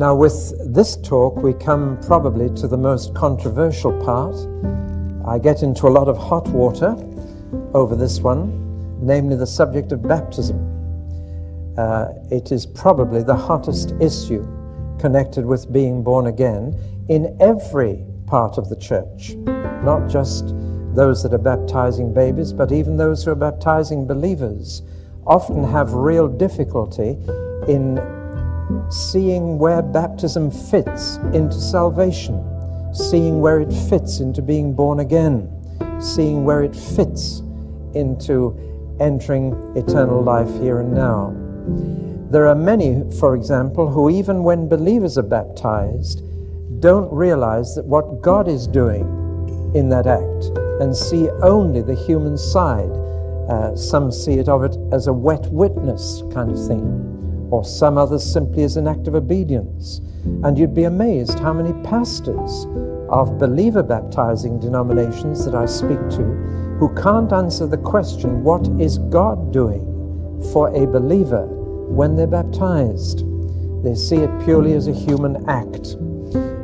Now, with this talk, we come probably to the most controversial part. I get into a lot of hot water over this one, namely the subject of baptism. Uh, it is probably the hottest issue connected with being born again in every part of the church, not just those that are baptizing babies, but even those who are baptizing believers often have real difficulty in seeing where baptism fits into salvation, seeing where it fits into being born again, seeing where it fits into entering eternal life here and now. There are many, for example, who, even when believers are baptized, don't realize that what God is doing in that act and see only the human side. Uh, some see it of it as a wet witness kind of thing, or some others simply as an act of obedience. And you'd be amazed how many pastors of believer baptizing denominations that I speak to who can't answer the question, What is God doing for a believer when they're baptized? They see it purely as a human act.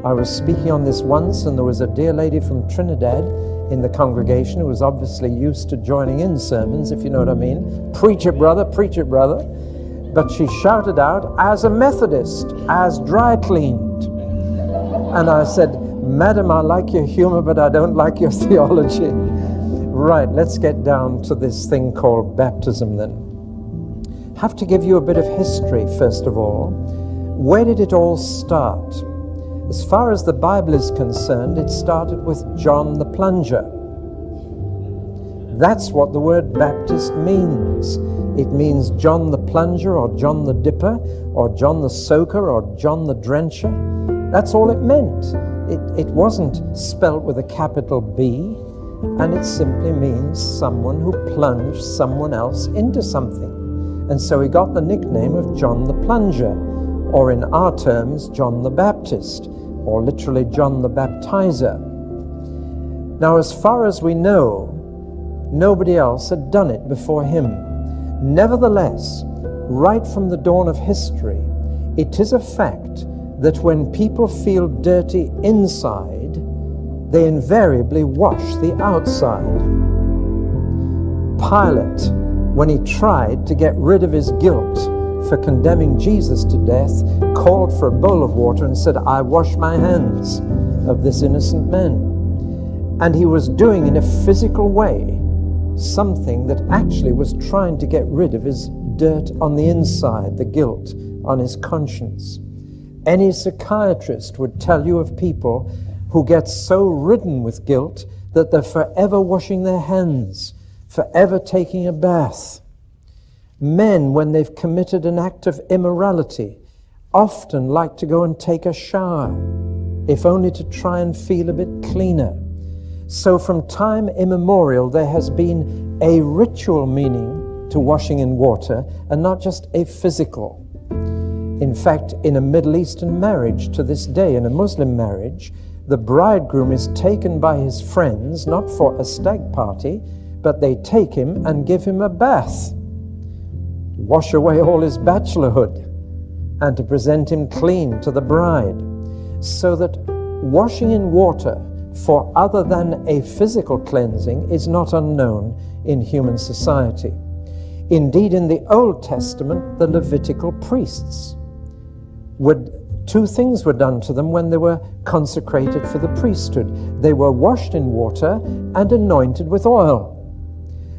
I was speaking on this once, and there was a dear lady from Trinidad in the congregation who was obviously used to joining in sermons, if you know what I mean. Preach it, brother, preach it, brother. But she shouted out, as a Methodist, as dry cleaned. And I said, Madam, I like your humor, but I don't like your theology. Right, let's get down to this thing called baptism then. Have to give you a bit of history, first of all. Where did it all start? As far as the Bible is concerned, it started with John the Plunger. That's what the word Baptist means. It means John the Plunger, or John the Dipper, or John the Soaker, or John the Drencher. That's all it meant. It, it wasn't spelt with a capital B, and it simply means someone who plunged someone else into something. And so he got the nickname of John the Plunger, or in our terms, John the Baptist or literally John the Baptizer. Now, as far as we know, nobody else had done it before him. Nevertheless, right from the dawn of history, it is a fact that when people feel dirty inside, they invariably wash the outside. Pilate, when he tried to get rid of his guilt, for condemning Jesus to death, called for a bowl of water and said, I wash my hands of this innocent man. And he was doing in a physical way something that actually was trying to get rid of his dirt on the inside, the guilt on his conscience. Any psychiatrist would tell you of people who get so ridden with guilt that they're forever washing their hands, forever taking a bath Men, when they've committed an act of immorality, often like to go and take a shower, if only to try and feel a bit cleaner. So, from time immemorial, there has been a ritual meaning to washing in water and not just a physical. In fact, in a Middle Eastern marriage to this day, in a Muslim marriage, the bridegroom is taken by his friends, not for a stag party, but they take him and give him a bath wash away all his bachelorhood, and to present him clean to the bride, so that washing in water for other than a physical cleansing is not unknown in human society. Indeed, in the Old Testament, the Levitical priests would two things were done to them when they were consecrated for the priesthood. They were washed in water and anointed with oil.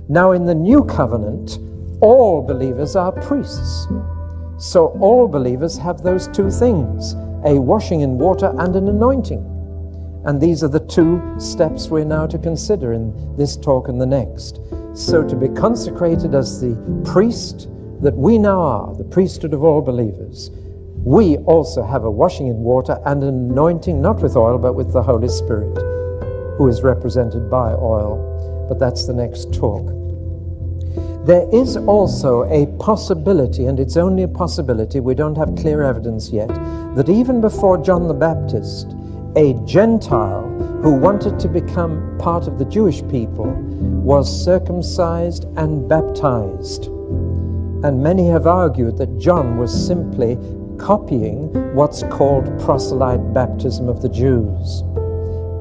Now, in the new covenant, all believers are priests. So all believers have those two things a washing in water and an anointing. And these are the two steps we're now to consider in this talk and the next. So, to be consecrated as the priest that we now are, the priesthood of all believers, we also have a washing in water and an anointing, not with oil, but with the Holy Spirit, who is represented by oil. But that's the next talk. There is also a possibility, and it's only a possibility, we don't have clear evidence yet, that even before John the Baptist, a Gentile who wanted to become part of the Jewish people was circumcised and baptized. And many have argued that John was simply copying what's called proselyte baptism of the Jews?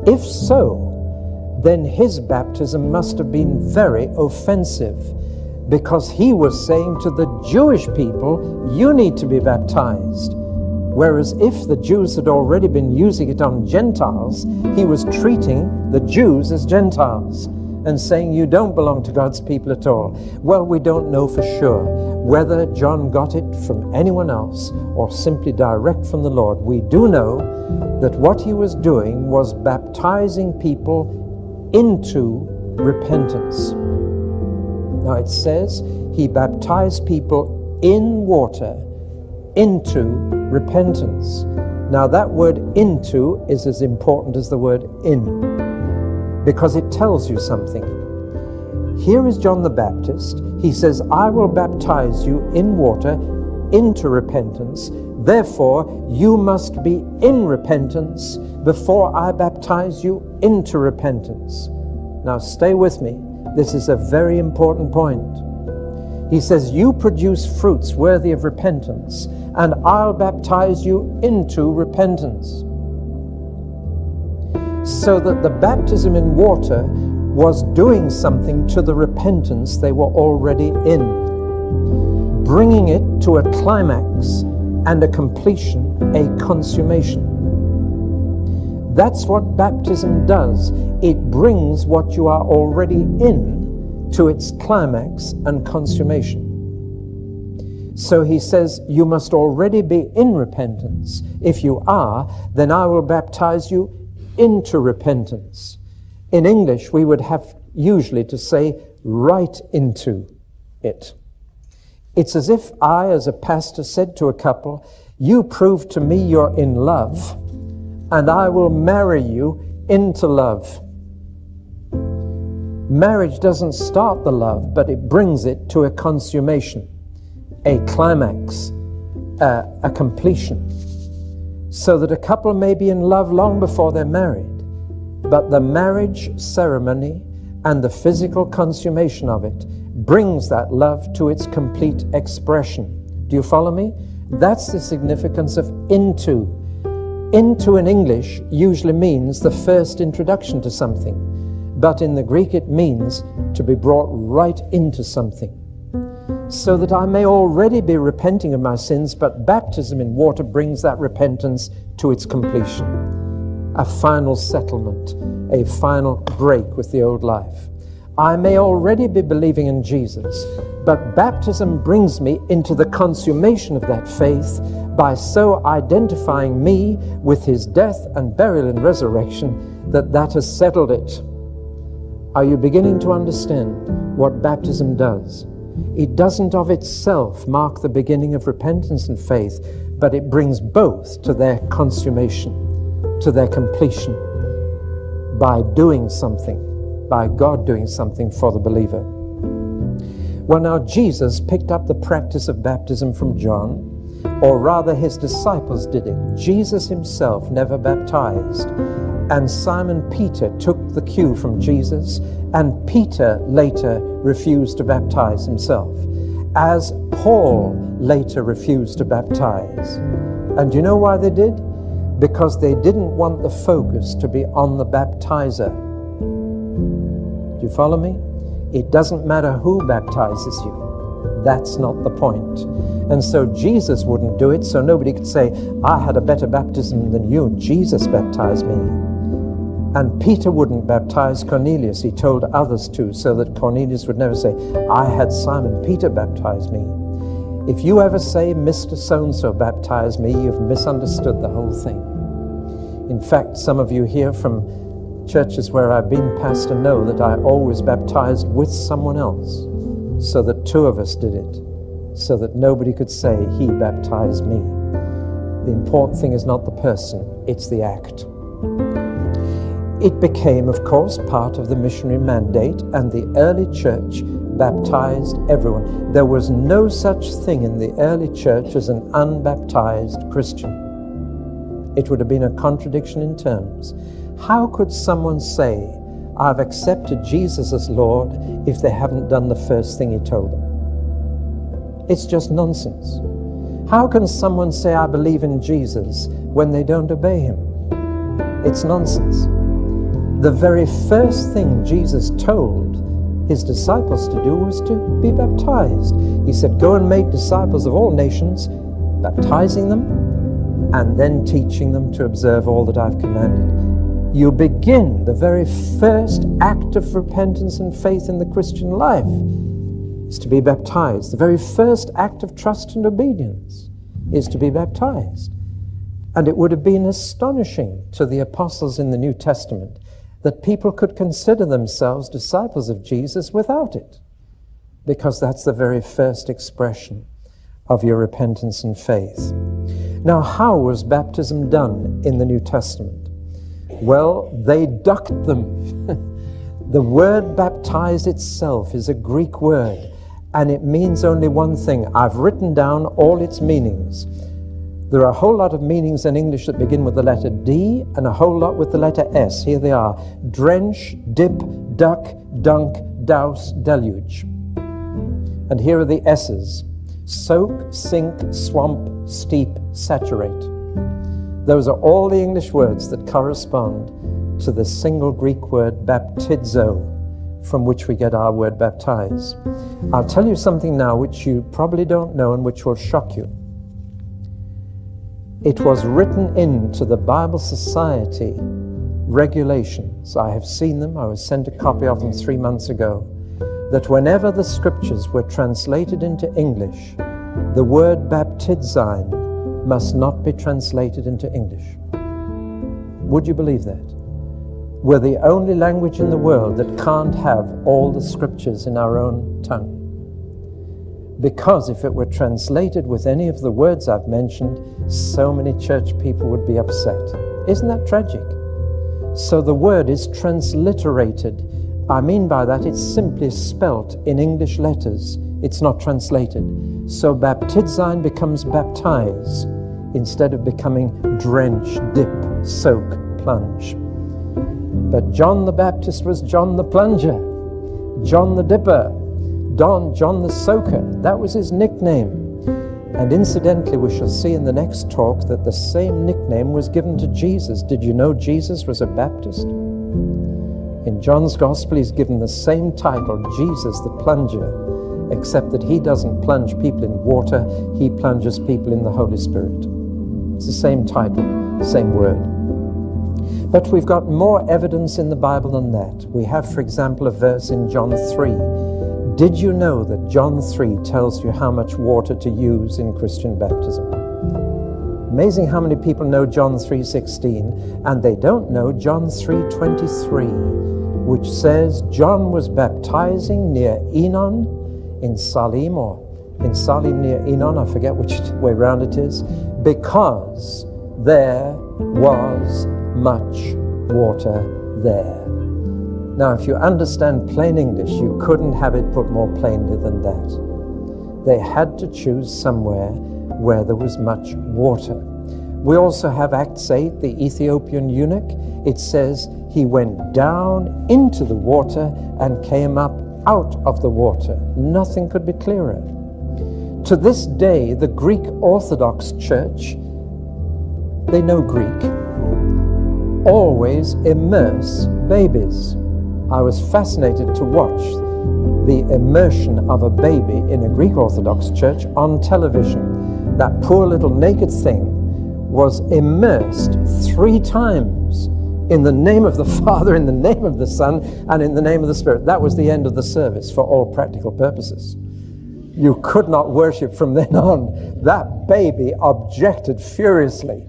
If so, then his baptism must have been very offensive because he was saying to the Jewish people, You need to be baptized. Whereas if the Jews had already been using it on Gentiles, he was treating the Jews as Gentiles and saying, You don't belong to God's people at all. Well, we don't know for sure whether John got it from anyone else or simply direct from the Lord. We do know that what he was doing was baptizing people into repentance. Now it says he baptized people in water into repentance. Now that word into is as important as the word in because it tells you something. Here is John the Baptist. He says, I will baptize you in water into repentance. Therefore, you must be in repentance before I baptize you into repentance. Now, stay with me. This is a very important point. He says, You produce fruits worthy of repentance, and I'll baptize you into repentance. So that the baptism in water was doing something to the repentance they were already in, bringing it to a climax and a completion, a consummation. That's what baptism does. It brings what you are already in to its climax and consummation. So he says, You must already be in repentance. If you are, then I will baptize you into repentance. In English, we would have usually to say, right into it. It's as if I, as a pastor, said to a couple, You prove to me you're in love, and I will marry you into love. Marriage doesn't start the love, but it brings it to a consummation, a climax, uh, a completion. So that a couple may be in love long before they're married, but the marriage ceremony and the physical consummation of it brings that love to its complete expression. Do you follow me? That's the significance of into. Into in English usually means the first introduction to something, but in the Greek it means to be brought right into something. So that I may already be repenting of my sins, but baptism in water brings that repentance to its completion. A final settlement, a final break with the old life. I may already be believing in Jesus, but baptism brings me into the consummation of that faith by so identifying me with his death and burial and resurrection that that has settled it. Are you beginning to understand what baptism does? It doesn't of itself mark the beginning of repentance and faith, but it brings both to their consummation, to their completion, by doing something by God doing something for the believer. Well, now Jesus picked up the practice of baptism from John, or rather, his disciples did it. Jesus himself never baptized. And Simon Peter took the cue from Jesus, and Peter later refused to baptize himself, as Paul later refused to baptize. And you know why they did? Because they didn't want the focus to be on the baptizer do you follow me? It doesn't matter who baptizes you. That's not the point. And so Jesus wouldn't do it, so nobody could say, I had a better baptism than you. Jesus baptized me. And Peter wouldn't baptize Cornelius. He told others to, so that Cornelius would never say, I had Simon Peter baptize me. If you ever say, Mr. So and so baptized me, you've misunderstood the whole thing. In fact, some of you hear from churches where I've been pastor know that I always baptized with someone else so that two of us did it, so that nobody could say he baptized me. The important thing is not the person, it's the act. It became, of course, part of the missionary mandate, and the early church baptized everyone. There was no such thing in the early church as an unbaptized Christian. It would have been a contradiction in terms. How could someone say, I've accepted Jesus as Lord if they haven't done the first thing He told them? It's just nonsense. How can someone say, I believe in Jesus, when they don't obey him? It's nonsense. The very first thing Jesus told his disciples to do was to be baptized. He said, Go and make disciples of all nations, baptizing them, and then teaching them to observe all that I've commanded. You begin the very first act of repentance and faith in the Christian life is to be baptized. The very first act of trust and obedience is to be baptized. And it would have been astonishing to the apostles in the New Testament that people could consider themselves disciples of Jesus without it, because that's the very first expression of your repentance and faith. Now, how was baptism done in the New Testament? Well, they ducked them. the word baptize itself is a Greek word and it means only one thing. I've written down all its meanings. There are a whole lot of meanings in English that begin with the letter D and a whole lot with the letter S. Here they are drench, dip, duck, dunk, douse, deluge. And here are the S's soak, sink, swamp, steep, saturate. Those are all the English words that correspond to the single Greek word baptizo, from which we get our word baptize. I'll tell you something now which you probably don't know and which will shock you. It was written into the Bible Society regulations. I have seen them, I was sent a copy of them three months ago. That whenever the scriptures were translated into English, the word baptizein must not be translated into English. Would you believe that? We're the only language in the world that can't have all the scriptures in our own tongue. Because if it were translated with any of the words I've mentioned, so many church people would be upset. Isn't that tragic? So the word is transliterated. I mean by that it's simply spelt in English letters. It's not translated. So baptizein becomes baptize instead of becoming drench, dip, soak, plunge. But John the Baptist was John the Plunger, John the Dipper, Don, John the Soaker. That was his nickname. And incidentally, we shall see in the next talk that the same nickname was given to Jesus. Did you know Jesus was a Baptist? In John's Gospel, he's given the same title, Jesus the Plunger, except that he doesn't plunge people in water, he plunges people in the Holy Spirit. It's the same title, same word. But we've got more evidence in the Bible than that. We have, for example, a verse in John 3. Did you know that John 3 tells you how much water to use in Christian baptism? Amazing how many people know John 3:16 and they don't know John 3:23, which says John was baptizing near Enon in Salim or in Salim near Enon, I forget which way round it is, because there was much water there. Now, if you understand plain English, you couldn't have it put more plainly than that. They had to choose somewhere where there was much water. We also have Acts 8, the Ethiopian eunuch. It says he went down into the water and came up out of the water. Nothing could be clearer. To this day, the Greek Orthodox Church, they know Greek always immerse babies. I was fascinated to watch the immersion of a baby in a Greek Orthodox church on television. That poor little naked thing was immersed three times in the name of the Father, in the name of the Son, and in the name of the Spirit. That was the end of the service for all practical purposes. You could not worship from then on. That baby objected furiously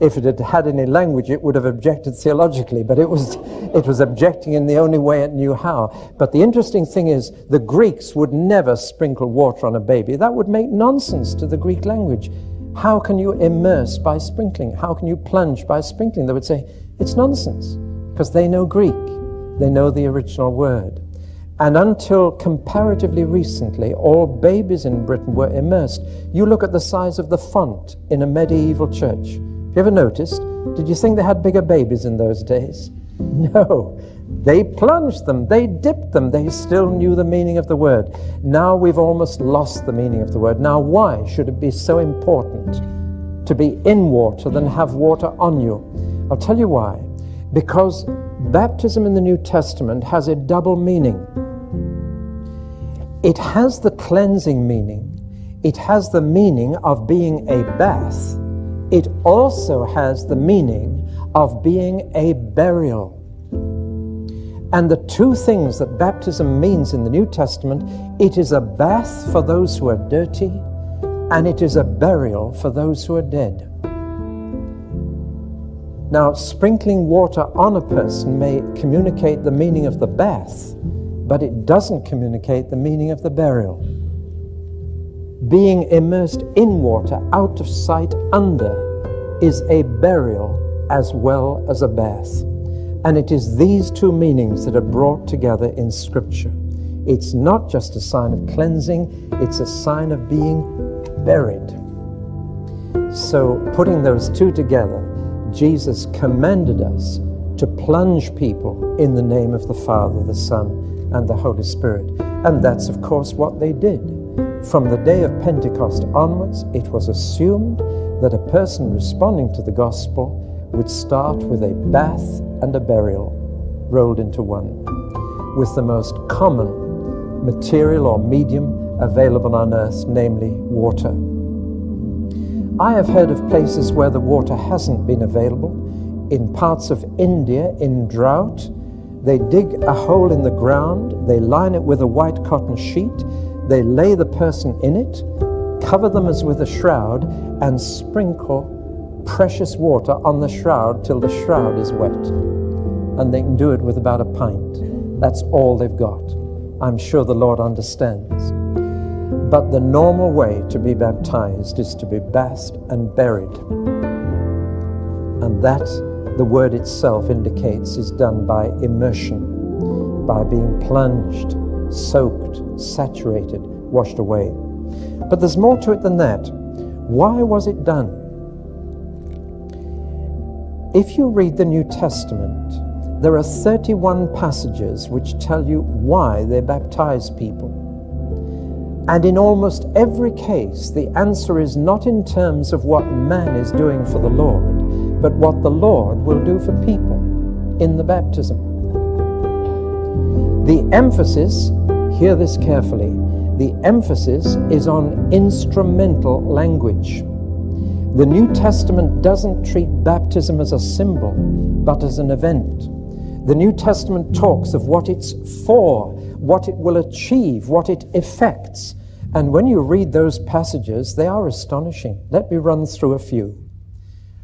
if it had had any language, it would have objected theologically, but it was, it was objecting in the only way it knew how. But the interesting thing is, the Greeks would never sprinkle water on a baby. That would make nonsense to the Greek language. How can you immerse by sprinkling? How can you plunge by sprinkling? They would say, it's nonsense, because they know Greek. They know the original word. And until comparatively recently, all babies in Britain were immersed. You look at the size of the font in a medieval church. Have you ever noticed? Did you think they had bigger babies in those days? No, they plunged them, they dipped them, they still knew the meaning of the word. Now we've almost lost the meaning of the word. Now, why should it be so important to be in water than have water on you? I'll tell you why. Because baptism in the New Testament has a double meaning. It has the cleansing meaning, it has the meaning of being a bath, it also has the meaning of being a burial. And the two things that baptism means in the New Testament it is a bath for those who are dirty, and it is a burial for those who are dead. Now, sprinkling water on a person may communicate the meaning of the bath, but it doesn't communicate the meaning of the burial. Being immersed in water, out of sight, under, is a burial as well as a bath. And it is these two meanings that are brought together in Scripture. It's not just a sign of cleansing, it's a sign of being buried. So, putting those two together, Jesus commanded us to plunge people in the name of the Father, the Son, and the Holy Spirit. And that's, of course, what they did. From the day of Pentecost onwards, it was assumed that a person responding to the gospel would start with a bath and a burial rolled into one, with the most common material or medium available on earth, namely water. I have heard of places where the water hasn't been available. In parts of India, in drought, they dig a hole in the ground, they line it with a white cotton sheet, they lay the person in it, cover them as with a shroud, and sprinkle precious water on the shroud till the shroud is wet. And they can do it with about a pint. That's all they've got. I'm sure the Lord understands. But the normal way to be baptized is to be bathed and buried. And that, the word itself indicates, is done by immersion, by being plunged, soaked, saturated, washed away. But there's more to it than that. Why was it done? If you read the New Testament, there are 31 passages which tell you why they baptize people. And in almost every case, the answer is not in terms of what man is doing for the Lord, but what the Lord will do for people in the baptism. The emphasis, hear this carefully, the emphasis is on instrumental language. The New Testament doesn't treat baptism as a symbol, but as an event. The New Testament talks of what it's for, what it will achieve, what it effects. And when you read those passages, they are astonishing. Let me run through a few.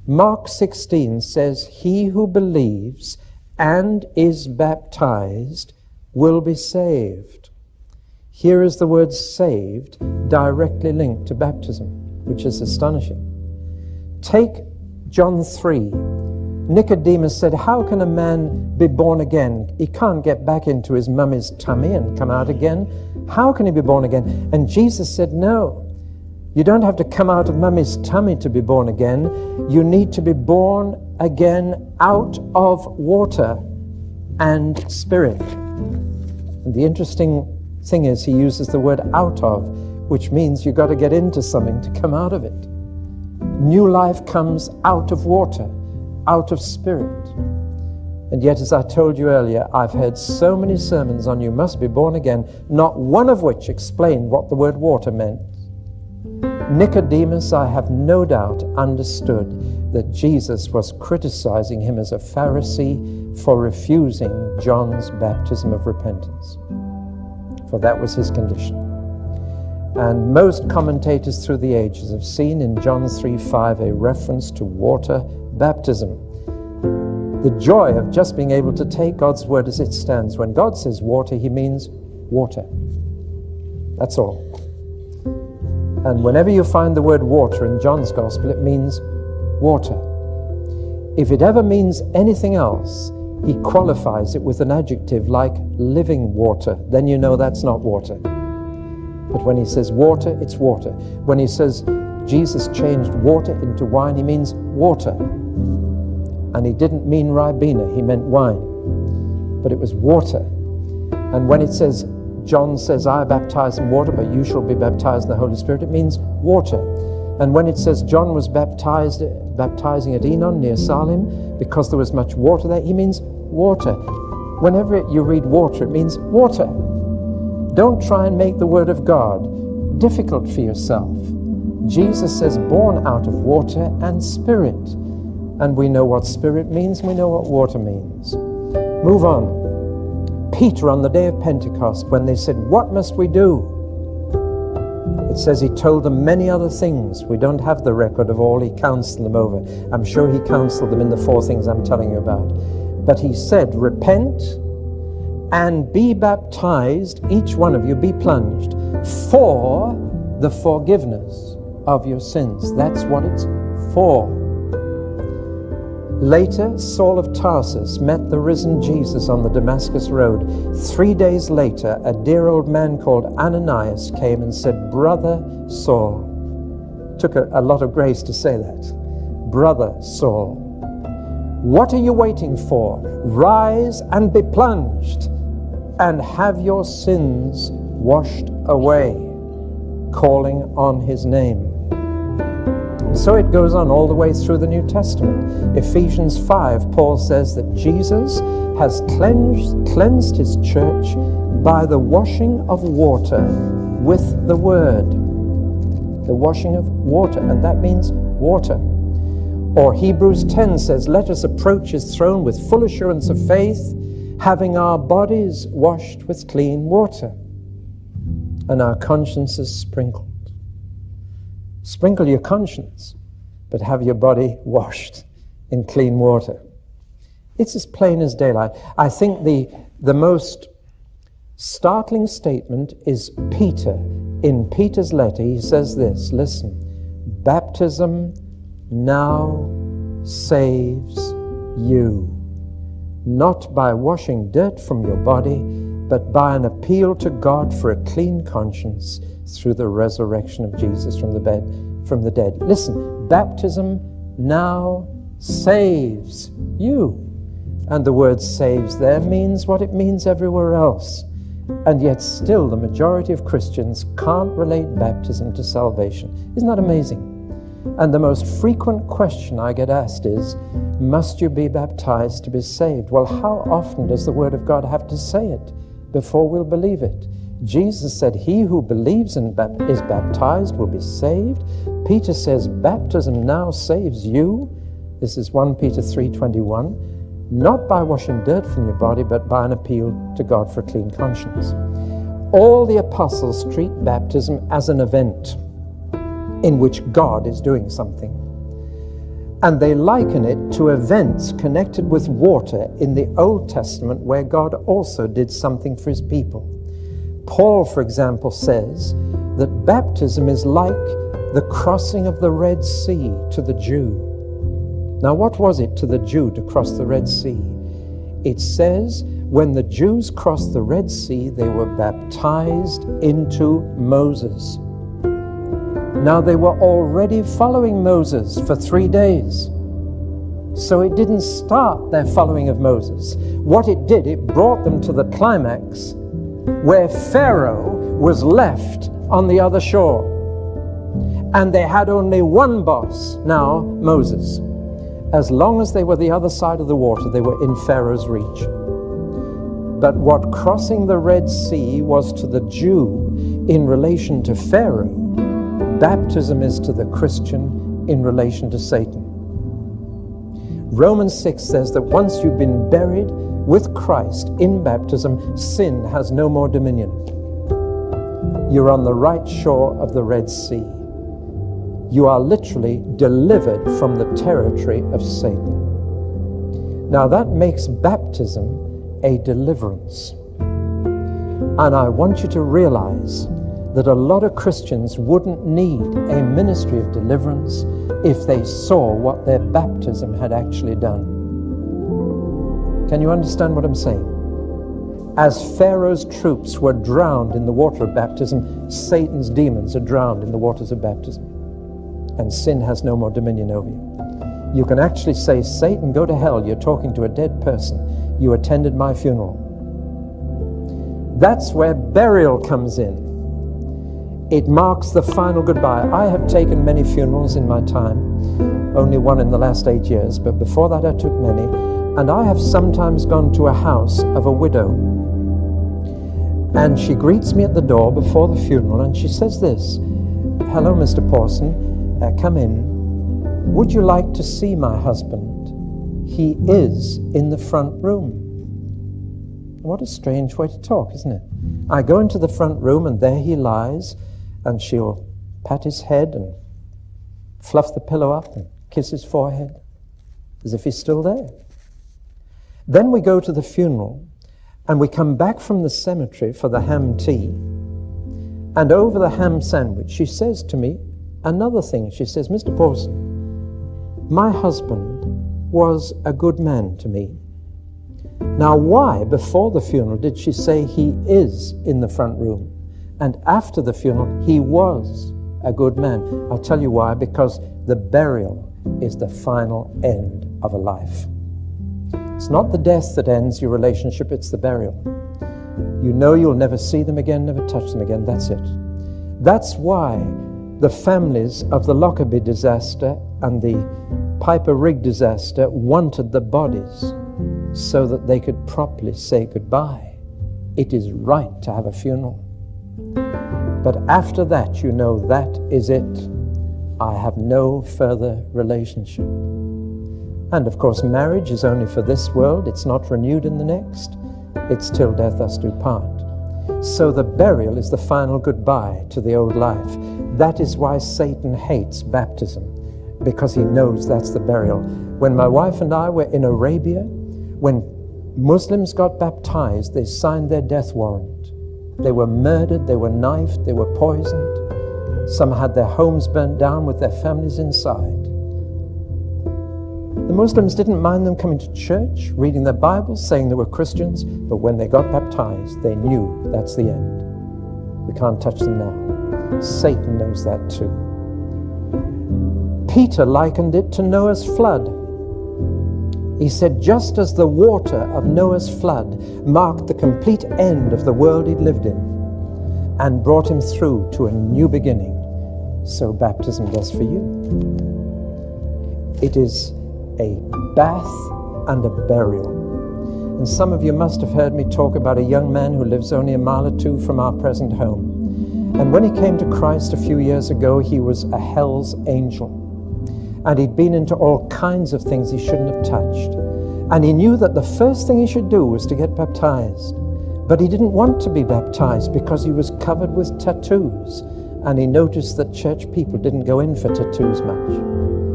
Mark 16 says, He who believes and is baptized will be saved. Here is the word saved directly linked to baptism, which is astonishing. Take John 3. Nicodemus said, How can a man be born again? He can't get back into his mummy's tummy and come out again. How can he be born again? And Jesus said, No. You don't have to come out of mummy's tummy to be born again. You need to be born again out of water and spirit. And the interesting thing is, he uses the word out of, which means you've got to get into something to come out of it. New life comes out of water, out of spirit. And yet, as I told you earlier, I've heard so many sermons on you must be born again, not one of which explained what the word water meant. Nicodemus, I have no doubt, understood that Jesus was criticizing him as a Pharisee for refusing John's baptism of repentance, for that was his condition. And most commentators through the ages have seen in John 3 5 a reference to water baptism. The joy of just being able to take God's word as it stands. When God says water, he means water. That's all. And whenever you find the word water in John's gospel, it means water. If it ever means anything else, he qualifies it with an adjective like living water. Then you know that's not water. But when he says water, it's water. When he says Jesus changed water into wine, he means water. And he didn't mean Ribena, he meant wine. But it was water. And when it says, John says, I baptize in water, but you shall be baptized in the Holy Spirit, it means water. And when it says John was baptized, baptizing at Enon near Salim because there was much water there, he means water. Whenever you read water, it means water. Don't try and make the Word of God difficult for yourself. Jesus says, born out of water and spirit. And we know what spirit means, we know what water means. Move on. Peter, on the day of Pentecost, when they said, What must we do? It says he told them many other things. We don't have the record of all. He counseled them over. I'm sure he counseled them in the four things I'm telling you about. But he said, Repent and be baptized, each one of you be plunged, for the forgiveness of your sins. That's what it's for. Later, Saul of Tarsus met the risen Jesus on the Damascus Road. Three days later, a dear old man called Ananias came and said, Brother Saul. Took a, a lot of grace to say that. Brother Saul, what are you waiting for? Rise and be plunged and have your sins washed away, calling on his name. So it goes on all the way through the New Testament. Ephesians 5, Paul says that Jesus has cleansed, cleansed his church by the washing of water with the word. The washing of water, and that means water. Or Hebrews 10 says, Let us approach his throne with full assurance of faith, having our bodies washed with clean water and our consciences sprinkled. Sprinkle your conscience, but have your body washed in clean water. It's as plain as daylight. I think the, the most startling statement is Peter. In Peter's letter, he says this listen, baptism now saves you, not by washing dirt from your body, but by an appeal to God for a clean conscience through the resurrection of Jesus from the bed from the dead. Listen, baptism now saves you. And the word saves there means what it means everywhere else. And yet, still, the majority of Christians can't relate baptism to salvation. Isn't that amazing? And the most frequent question I get asked is Must you be baptized to be saved? Well, how often does the Word of God have to say it before we'll believe it? Jesus said, He who believes and is baptized will be saved. Peter says, Baptism now saves you. This is 1 Peter 3:21, not by washing dirt from your body, but by an appeal to God for a clean conscience. All the apostles treat baptism as an event in which God is doing something. And they liken it to events connected with water in the Old Testament where God also did something for his people. Paul, for example, says that baptism is like the crossing of the Red Sea to the Jew. Now, what was it to the Jew to cross the Red Sea? It says when the Jews crossed the Red Sea, they were baptized into Moses. Now, they were already following Moses for three days. So it didn't start their following of Moses. What it did, it brought them to the climax where Pharaoh was left on the other shore. And they had only one boss now, Moses. As long as they were the other side of the water, they were in Pharaoh's reach. But what crossing the Red Sea was to the Jew in relation to Pharaoh, baptism is to the Christian in relation to Satan. Romans 6 says that once you've been buried with Christ in baptism, sin has no more dominion. You're on the right shore of the Red Sea. You are literally delivered from the territory of Satan. Now that makes baptism a deliverance. And I want you to realize that a lot of Christians wouldn't need a ministry of deliverance if they saw what their baptism had actually done. Can you understand what I'm saying? As Pharaoh's troops were drowned in the water of baptism, Satan's demons are drowned in the waters of baptism. And sin has no more dominion over you. You can actually say, Satan, go to hell. You're talking to a dead person. You attended my funeral. That's where burial comes in. It marks the final goodbye. I have taken many funerals in my time, only one in the last eight years, but before that I took many. And I have sometimes gone to a house of a widow. And she greets me at the door before the funeral and she says this Hello, Mr. Pawson, uh, come in. Would you like to see my husband? He is in the front room. What a strange way to talk, isn't it? I go into the front room and there he lies, and she'll pat his head and fluff the pillow up and kiss his forehead as if he's still there. Then we go to the funeral and we come back from the cemetery for the ham tea. And over the ham sandwich, she says to me another thing. She says, Mr. Pawson, my husband was a good man to me. Now, why, before the funeral, did she say he is in the front room? And after the funeral, he was a good man. I'll tell you why because the burial is the final end of a life. It's not the death that ends your relationship, it's the burial. You know you'll never see them again, never touch them again. That's it. That's why the families of the Lockerbie disaster and the Piper Rig disaster wanted the bodies so that they could properly say goodbye. It is right to have a funeral. But after that, you know that is it. I have no further relationship. And of course, marriage is only for this world, it's not renewed in the next. It's till death us do part. So the burial is the final goodbye to the old life. That is why Satan hates baptism, because he knows that's the burial. When my wife and I were in Arabia, when Muslims got baptized, they signed their death warrant. They were murdered, they were knifed, they were poisoned. Some had their homes burnt down with their families inside. The Muslims didn't mind them coming to church, reading their Bibles, saying they were Christians, but when they got baptized, they knew that's the end. We can't touch them now. Satan knows that too. Peter likened it to Noah's flood. He said, just as the water of Noah's flood marked the complete end of the world he'd lived in and brought him through to a new beginning, so baptism does for you. It is a bath and a burial. And some of you must have heard me talk about a young man who lives only a mile or two from our present home. And when he came to Christ a few years ago, he was a hell's angel and he'd been into all kinds of things he shouldn't have touched. And he knew that the first thing he should do was to get baptized. But he didn't want to be baptized because he was covered with tattoos. And he noticed that church people didn't go in for tattoos much.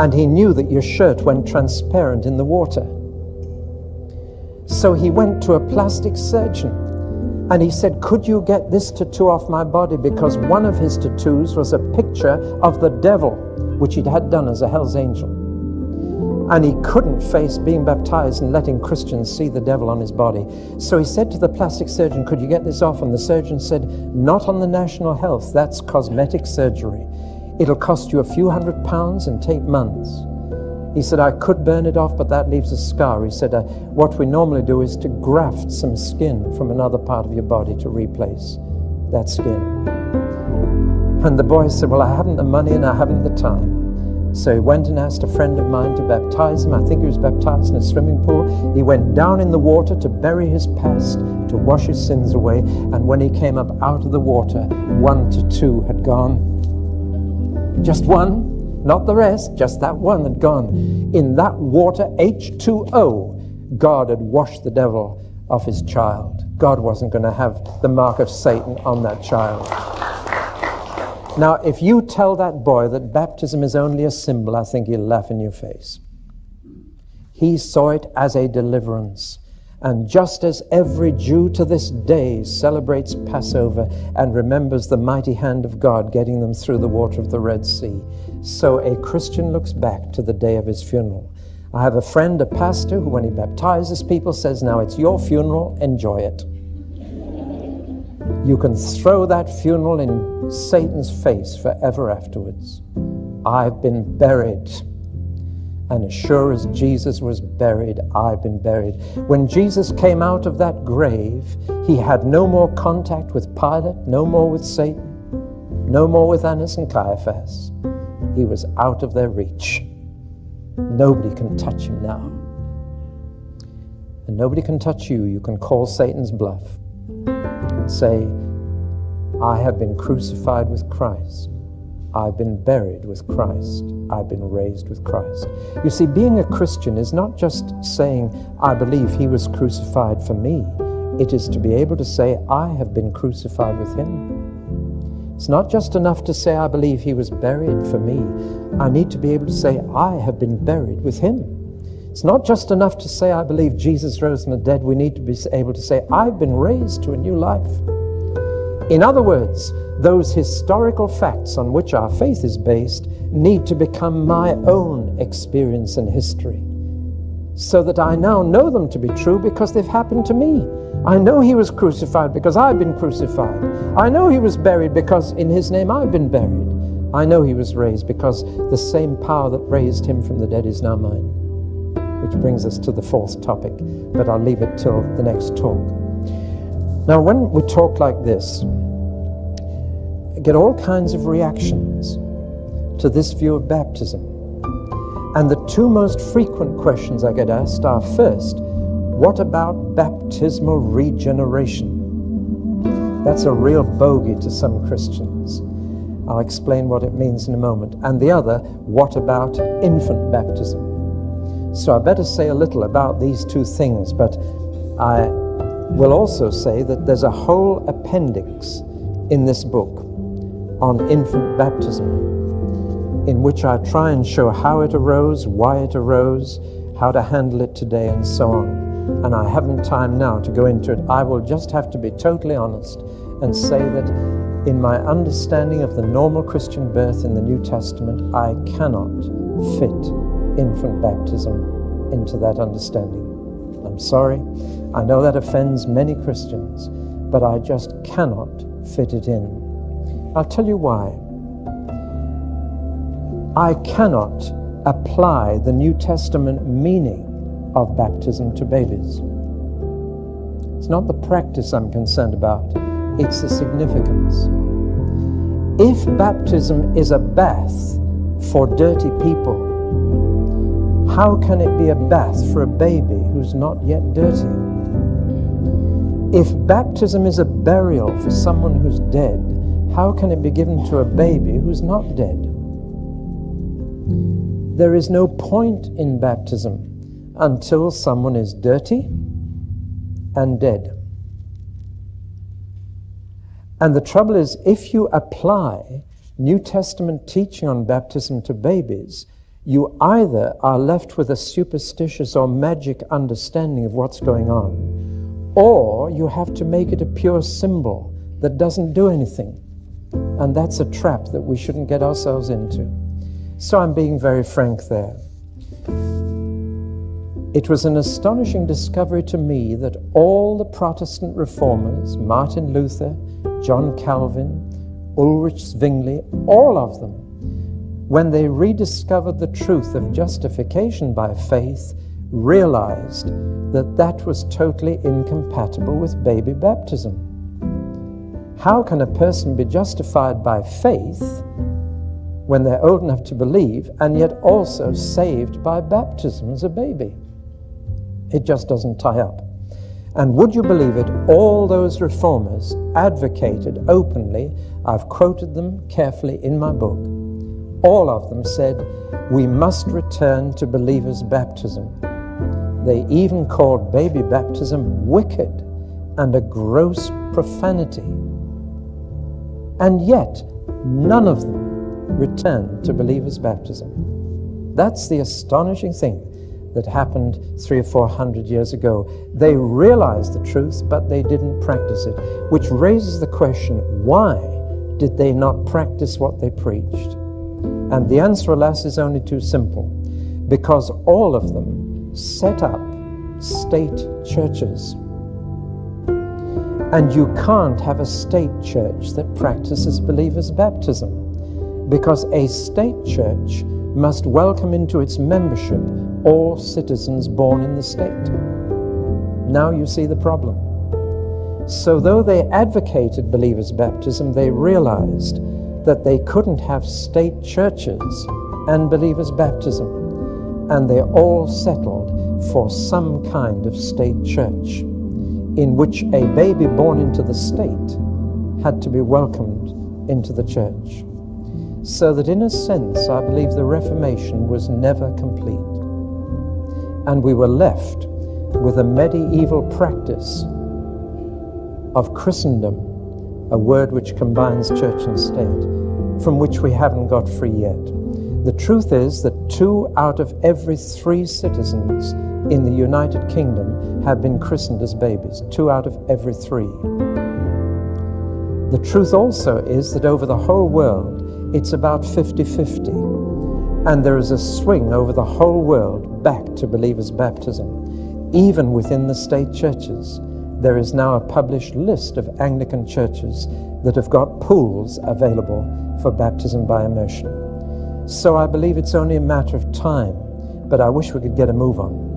And he knew that your shirt went transparent in the water. So he went to a plastic surgeon and he said, Could you get this tattoo off my body? Because one of his tattoos was a picture of the devil which he had done as a hell's angel. And he couldn't face being baptized and letting Christians see the devil on his body. So he said to the plastic surgeon, Could you get this off? And the surgeon said, Not on the national health, that's cosmetic surgery. It'll cost you a few hundred pounds and take months. He said, I could burn it off, but that leaves a scar. He said, uh, What we normally do is to graft some skin from another part of your body to replace that skin. And the boy said, Well, I haven't the money and I haven't the time. So he went and asked a friend of mine to baptize him. I think he was baptized in a swimming pool. He went down in the water to bury his past, to wash his sins away. And when he came up out of the water, one to two had gone. Just one, not the rest, just that one had gone. In that water, H2O, God had washed the devil off his child. God wasn't going to have the mark of Satan on that child. Now, if you tell that boy that baptism is only a symbol, I think he'll laugh in your face. He saw it as a deliverance. And just as every Jew to this day celebrates Passover and remembers the mighty hand of God getting them through the water of the Red Sea, so a Christian looks back to the day of his funeral. I have a friend, a pastor, who, when he baptizes people, says, Now it's your funeral, enjoy it. You can throw that funeral in Satan's face forever afterwards. I've been buried. And as sure as Jesus was buried, I've been buried. When Jesus came out of that grave, he had no more contact with Pilate, no more with Satan, no more with Annas and Caiaphas. He was out of their reach. Nobody can touch him now. And nobody can touch you. You can call Satan's bluff and say, I have been crucified with Christ. I've been buried with Christ. I've been raised with Christ. You see, being a Christian is not just saying, I believe he was crucified for me. It is to be able to say, I have been crucified with him. It's not just enough to say, I believe he was buried for me. I need to be able to say, I have been buried with him. It's not just enough to say, I believe Jesus rose from the dead. We need to be able to say, I've been raised to a new life. In other words, those historical facts on which our faith is based need to become my own experience and history so that I now know them to be true because they've happened to me. I know he was crucified because I've been crucified. I know he was buried because in his name I've been buried. I know he was raised because the same power that raised him from the dead is now mine. Which brings us to the fourth topic, but I'll leave it till the next talk. Now, when we talk like this, get all kinds of reactions to this view of baptism. And the two most frequent questions I get asked are first, what about baptismal regeneration? That's a real bogey to some Christians. I'll explain what it means in a moment. And the other, what about infant baptism? So I better say a little about these two things, but I will also say that there's a whole appendix in this book on infant baptism, in which I try and show how it arose, why it arose, how to handle it today, and so on. And I haven't time now to go into it. I will just have to be totally honest and say that in my understanding of the normal Christian birth in the New Testament, I cannot fit infant baptism into that understanding. I'm sorry. I know that offends many Christians, but I just cannot fit it in. I'll tell you why. I cannot apply the New Testament meaning of baptism to babies. It's not the practice I'm concerned about, it's the significance. If baptism is a bath for dirty people, how can it be a bath for a baby who's not yet dirty? If baptism is a burial for someone who's dead, how can it be given to a baby who's not dead? There is no point in baptism until someone is dirty and dead. And the trouble is, if you apply New Testament teaching on baptism to babies, you either are left with a superstitious or magic understanding of what's going on, or you have to make it a pure symbol that doesn't do anything. And that's a trap that we shouldn't get ourselves into. So I'm being very frank there. It was an astonishing discovery to me that all the Protestant reformers, Martin Luther, John Calvin, Ulrich Zwingli, all of them, when they rediscovered the truth of justification by faith, realized that that was totally incompatible with baby baptism. How can a person be justified by faith when they're old enough to believe and yet also saved by baptism as a baby? It just doesn't tie up. And would you believe it, all those reformers advocated openly, I've quoted them carefully in my book, all of them said, we must return to believers' baptism. They even called baby baptism wicked and a gross profanity. And yet, none of them returned to believers' baptism. That's the astonishing thing that happened three or four hundred years ago. They realized the truth, but they didn't practice it, which raises the question why did they not practice what they preached? And the answer, alas, is only too simple because all of them set up state churches. And you can't have a state church that practices believers' baptism because a state church must welcome into its membership all citizens born in the state. Now you see the problem. So, though they advocated believers' baptism, they realized that they couldn't have state churches and believers' baptism. And they all settled for some kind of state church in which a baby born into the state had to be welcomed into the church. So that, in a sense, I believe the Reformation was never complete. And we were left with a medieval practice of Christendom, a word which combines church and state, from which we haven't got free yet. The truth is that two out of every three citizens in the United Kingdom have been christened as babies, two out of every three. The truth also is that over the whole world, it's about 50 50. And there is a swing over the whole world back to believers' baptism. Even within the state churches, there is now a published list of Anglican churches that have got pools available for baptism by immersion. So I believe it's only a matter of time, but I wish we could get a move on.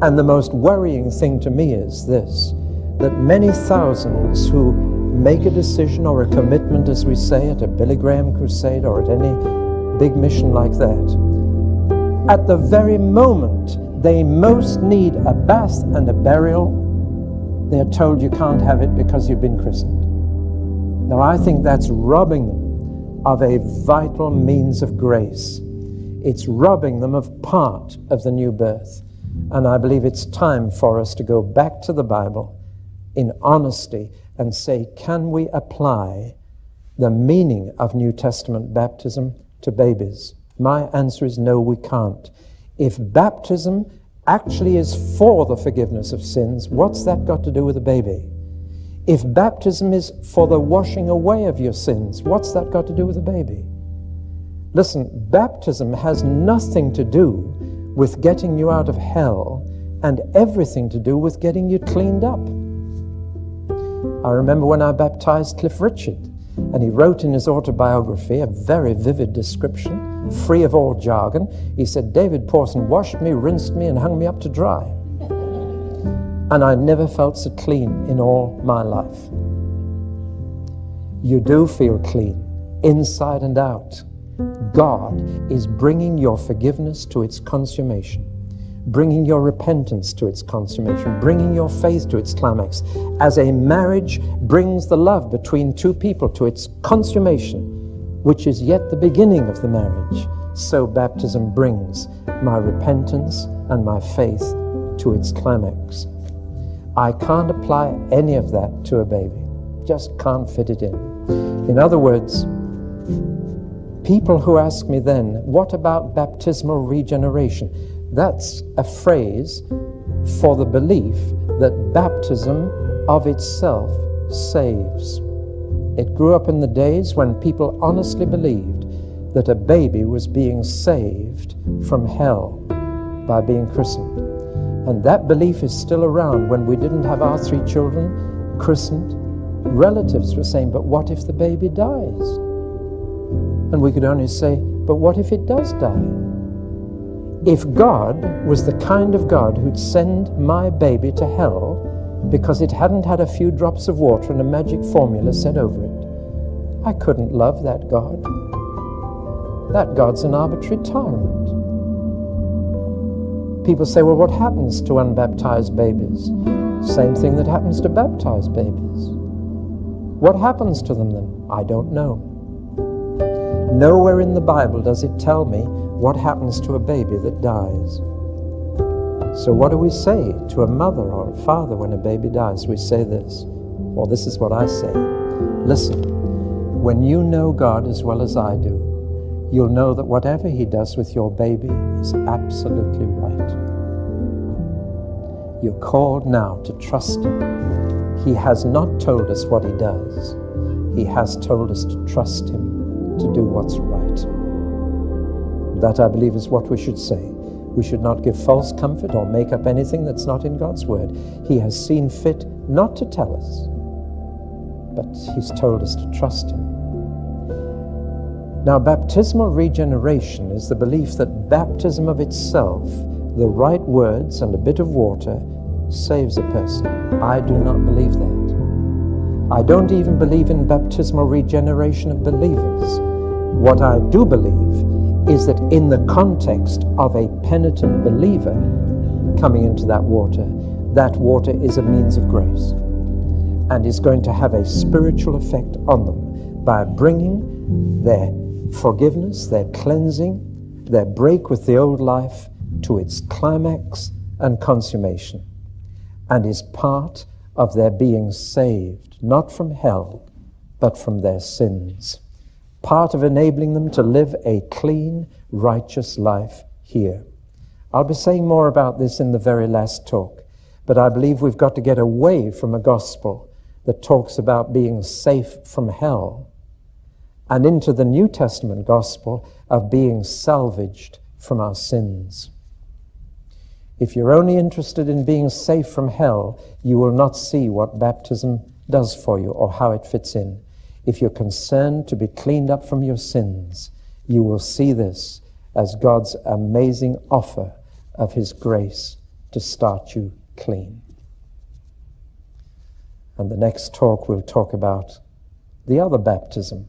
And the most worrying thing to me is this that many thousands who make a decision or a commitment, as we say, at a Billy Graham crusade or at any big mission like that, at the very moment they most need a bath and a burial, they're told you can't have it because you've been christened. Now, I think that's robbing them of a vital means of grace. It's robbing them of part of the new birth. And I believe it's time for us to go back to the Bible in honesty and say, can we apply the meaning of New Testament baptism to babies? My answer is no, we can't. If baptism actually is for the forgiveness of sins, what's that got to do with a baby? If baptism is for the washing away of your sins, what's that got to do with a baby? Listen, baptism has nothing to do with getting you out of hell and everything to do with getting you cleaned up. I remember when I baptized Cliff Richard, and he wrote in his autobiography a very vivid description, free of all jargon. He said, David Pawson washed me, rinsed me, and hung me up to dry. And I never felt so clean in all my life. You do feel clean, inside and out. God is bringing your forgiveness to its consummation bringing your repentance to its consummation, bringing your faith to its climax. As a marriage brings the love between two people to its consummation, which is yet the beginning of the marriage, so baptism brings my repentance and my faith to its climax. I can't apply any of that to a baby, just can't fit it in. In other words, people who ask me then, what about baptismal regeneration? That's a phrase for the belief that baptism of itself saves. It grew up in the days when people honestly believed that a baby was being saved from hell by being christened. And that belief is still around when we didn't have our three children christened. Relatives were saying, But what if the baby dies? And we could only say, But what if it does die? If God was the kind of God who'd send my baby to hell because it hadn't had a few drops of water and a magic formula said over it, I couldn't love that God. That God's an arbitrary tyrant. People say, well, what happens to unbaptized babies? Same thing that happens to baptized babies. What happens to them then? I don't know. Nowhere in the Bible does it tell me what happens to a baby that dies? So, what do we say to a mother or a father when a baby dies? We say this, or this is what I say Listen, when you know God as well as I do, you'll know that whatever He does with your baby is absolutely right. You're called now to trust Him. He has not told us what He does, He has told us to trust Him to do what's right. That, I believe, is what we should say. We should not give false comfort or make up anything that's not in God's Word. He has seen fit not to tell us, but He's told us to trust Him. Now, baptismal regeneration is the belief that baptism of itself, the right words and a bit of water, saves a person. I do not believe that. I don't even believe in baptismal regeneration of believers. What I do believe is that in the context of a penitent believer coming into that water, that water is a means of grace and is going to have a spiritual effect on them by bringing their forgiveness, their cleansing, their break with the old life to its climax and consummation, and is part of their being saved, not from hell, but from their sins. Part of enabling them to live a clean, righteous life here. I'll be saying more about this in the very last talk, but I believe we've got to get away from a gospel that talks about being safe from hell and into the New Testament gospel of being salvaged from our sins. If you're only interested in being safe from hell, you will not see what baptism does for you or how it fits in. If you're concerned to be cleaned up from your sins, you will see this as God's amazing offer of His grace to start you clean. And the next talk we'll talk about the other baptism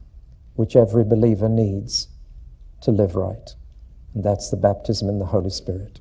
which every believer needs to live right. And that's the baptism in the Holy Spirit.